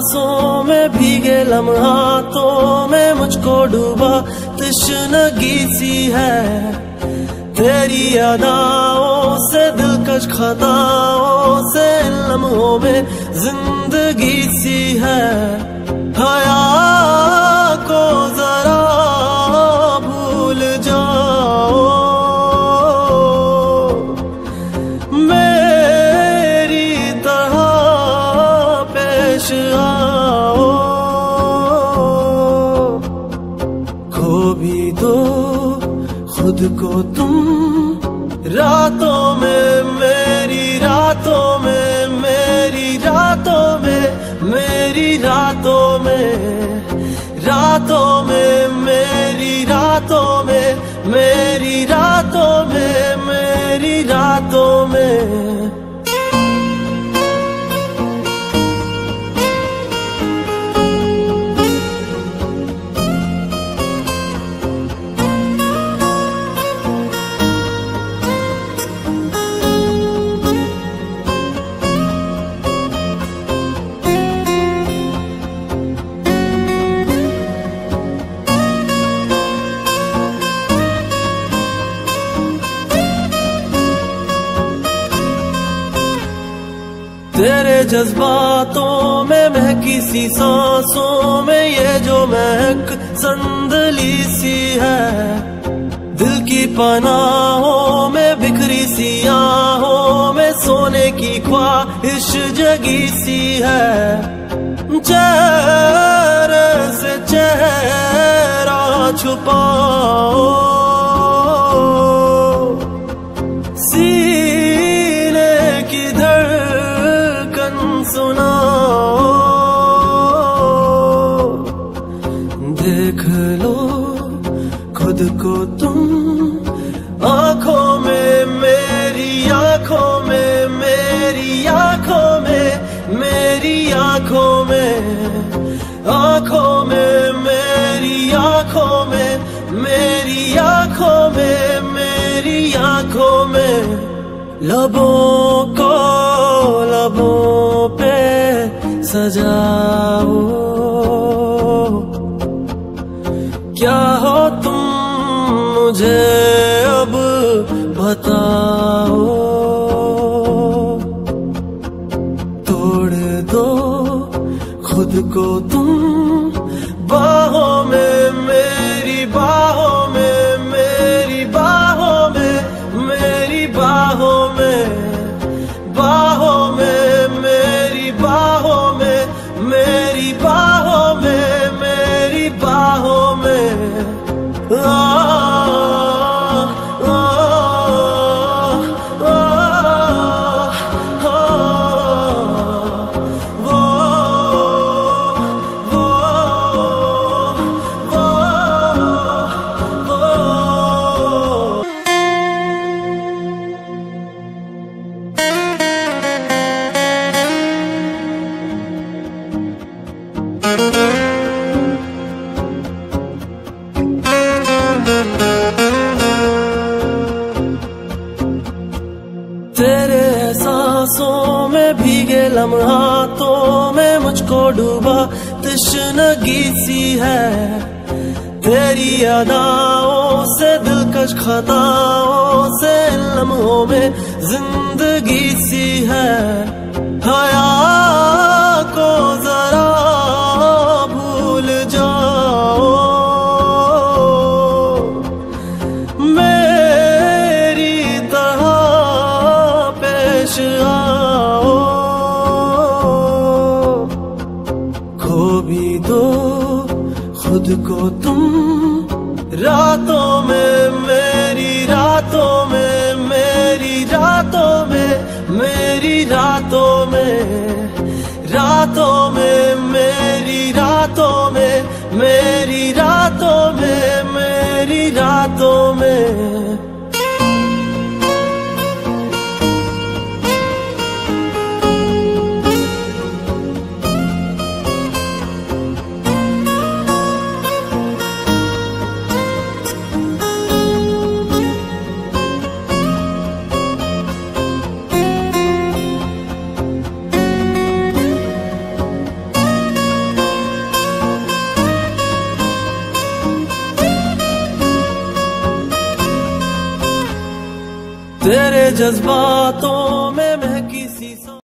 سانسوں میں بھیگے لمحاتوں میں مجھ کو ڈوبا تشنگی سی ہے۔ تیری اداؤں سے دلکش خطاؤں سے لمحوں میں زندگی سی ہے۔ حیا کو ذرا بھول جاؤ۔ میری طرح پیش کو تم راتوں میں میری راتوں میں میری راتوں میں میری راتوں میں راتوں میں میری راتوں میں میری راتوں میں میری راتوں میں تیرے جذباتوں میں میں کسی سانسوں میں یہ جو مہک سندلی سی ہے۔ دل کی پناہوں میں بکھری سیاہوں میں سونے کی خواہش جگی سی ہے۔ چہرے سے چہرہ چھپا سنا دیکھ لو خود کو تم۔ آنکھوں میں میری آنکھوں میں میری آنکھوں میں میری آنکھوں میں آنکھوں میں میری آنکھوں میں میری آنکھوں میں میری آنکھوں میں لبوں کو سجاؤ۔ کیا ہو تم مجھے اب بتاؤ؟ توڑ دو خود کو تم تیرے احساسوں میں بھیگے لمحاتوں میں مجھ کو ڈوبا تشنگی سی ہے۔ تیری اداؤں سے دلکش خطاؤں سے لمحوں میں زندگی سی ہے۔ حیا بھی دو خود کو تم راتوں میں میری راتوں میں میری راتوں میں میری راتوں میں راتوں میں میری راتوں میں میری راتوں میں میری راتوں میں تیرے جذباتوں میں میں